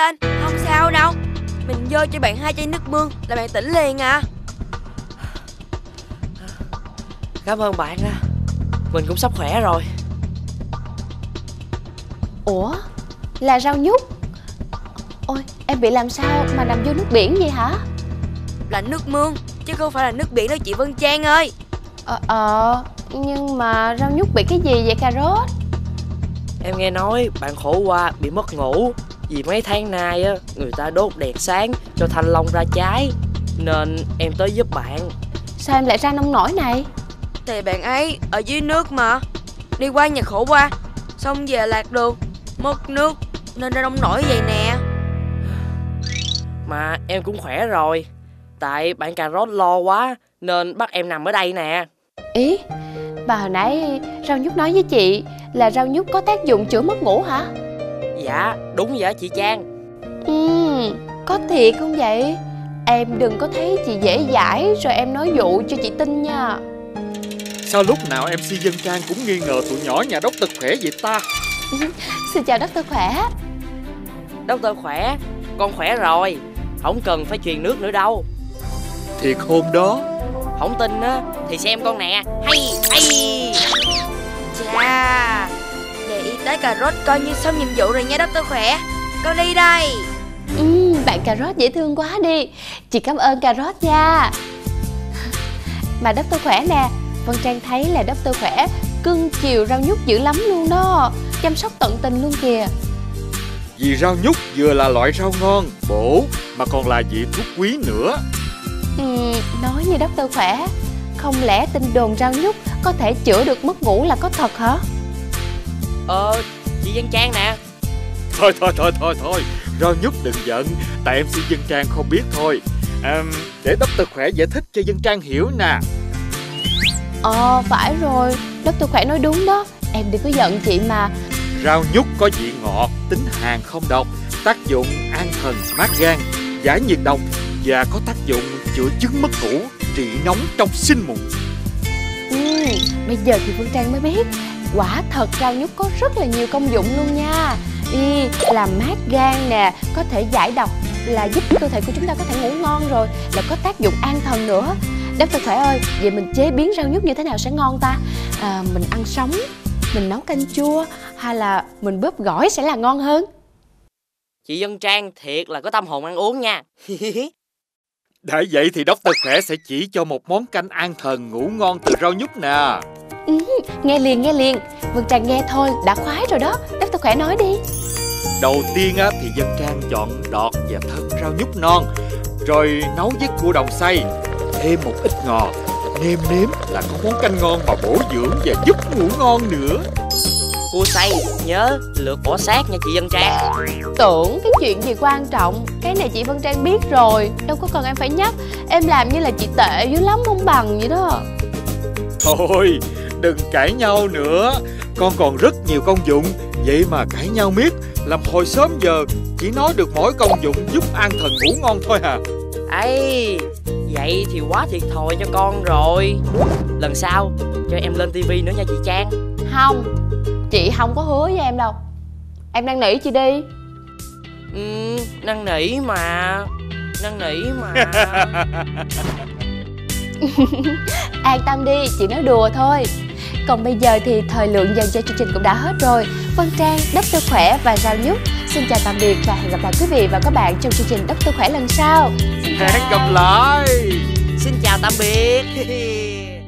Lên. Không sao đâu. Mình vô cho bạn hai chai nước mương Là bạn tỉnh liền à. Cảm ơn bạn á Mình cũng sắp khỏe rồi. Ủa? Là rau nhút? Ôi em bị làm sao mà nằm vô nước biển vậy hả? Là nước mương Chứ không phải là nước biển đâu chị Vân Trang ơi. Ờ ờ Nhưng mà rau nhút bị cái gì vậy cà rốt? Em nghe nói bạn khổ qua bị mất ngủ Vì mấy tháng nay á Người ta đốt đèn sáng cho thanh long ra trái Nên em tới giúp bạn. Sao em lại ra nông nổi này? Thì bạn ấy ở dưới nước mà Đi qua nhà khổ qua Xong về lạc đường Mất nước Nên ra nông nổi vậy nè. Mà em cũng khỏe rồi Tại bạn cà rốt lo quá Nên bắt em nằm ở đây nè. Ý Bà hồi nãy rau nhút nói với chị Là rau nhút có tác dụng chữa mất ngủ hả Dạ đúng vậy chị Trang. Ừ Có thiệt không vậy? Em đừng có thấy chị dễ dãi Rồi em nói dụ cho chị tin nha. Sao lúc nào MC Dân Trang cũng nghi ngờ tụi nhỏ nhà đốc tật khỏe vậy ta? Xin chào Dr. Khỏe. Đốc tơ khỏe Con khỏe rồi. Không cần phải truyền nước nữa đâu. Thiệt hôm đó. Không tin á Thì xem con nè. Hay hay Tế cà rốt coi như xong nhiệm vụ rồi nha Dr. Khỏe Con đi đây ừ, Bạn cà rốt dễ thương quá đi Chị cảm ơn cà rốt nha Mà Dr. Khỏe nè Vân Trang thấy là Dr. Khỏe Cưng chiều rau nhút dữ lắm luôn đó Chăm sóc tận tình luôn kìa Vì rau nhút vừa là loại rau ngon, bổ Mà còn là vị thuốc quý nữa ừ, Nói như Dr. Khỏe Không lẽ tin đồn rau nhút Có thể chữa được mất ngủ là có thật hả Ờ chị Văn Trang nè. Thôi thôi thôi thôi thôi. Rau nhút đừng giận Tại MC Dân Trang không biết thôi. À, Để đốc tật khỏe giải thích cho Dân Trang hiểu nè. Ờ phải rồi. Dr. Khỏe nói đúng đó. Em đừng có giận chị mà. Rau nhút có vị ngọt, tính hàn không độc Tác dụng an thần, mát gan, giải nhiệt độc Và có tác dụng chữa chứng mất ngủ, trị nóng trong sinh mụn. Ừ, Bây giờ thì Phương Trang mới biết Quả thật rau nhút có rất là nhiều công dụng luôn nha Y làm mát gan nè Có thể giải độc Là giúp cơ thể của chúng ta có thể ngủ ngon rồi Là có tác dụng an thần nữa Dr. Khỏe ơi, vậy mình chế biến rau nhút như thế nào sẽ ngon ta? À, mình ăn sống, mình nấu canh chua hay là mình bóp gỏi sẽ là ngon hơn? Chị Dân Trang thiệt là có tâm hồn ăn uống nha Đã vậy thì Dr. Khỏe sẽ chỉ cho một món canh an thần ngủ ngon từ rau nhút nè Ừ, nghe liền nghe liền. Vân Trang nghe thôi, đã khoái rồi đó. Dr. Khỏe nói đi. Đầu tiên á, thì Dân Trang chọn đọt và thân rau nhút non Rồi nấu với cua đồng xay Thêm một ít ngò. Nêm nếm là có món canh ngon mà bổ dưỡng và giúp ngủ ngon nữa. Cua xay nhớ lượt bỏ xác nha chị Dân Trang. Tưởng cái chuyện gì quan trọng Cái này chị Vân Trang biết rồi Đâu có cần em phải nhắc. Em làm như là chị tệ dữ lắm không bằng vậy đó. Thôi đừng cãi nhau nữa. Con còn rất nhiều công dụng. Vậy mà cãi nhau miết Làm hồi sớm giờ Chỉ nói được mỗi công dụng giúp an thần ngủ ngon thôi à. Ấy vậy thì quá thiệt thòi cho con rồi. Lần sau cho em lên tivi nữa nha chị trang. Không Chị không có hứa với em đâu. Em đang nỉ chị đi. Ừ, năn nỉ mà năn nỉ mà. An tâm đi, chị nói đùa thôi Còn bây giờ thì thời lượng dành cho chương trình cũng đã hết rồi Vân Trang, Dr. Khỏe và Rau Nhút Xin chào tạm biệt và hẹn gặp lại quý vị và các bạn trong chương trình Dr. Khỏe lần sau Xin chào Hẹn gặp lại xin chào tạm biệt